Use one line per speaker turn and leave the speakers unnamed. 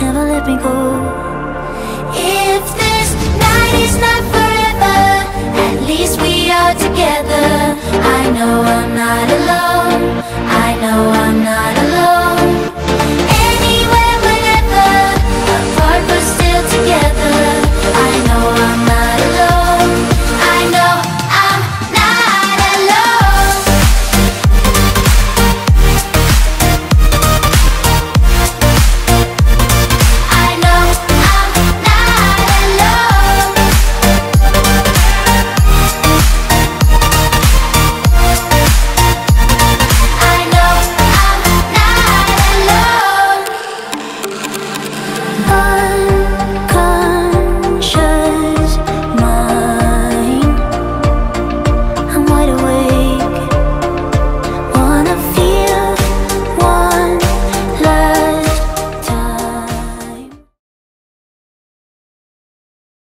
Never let me go. If this night is not forever At least we are together.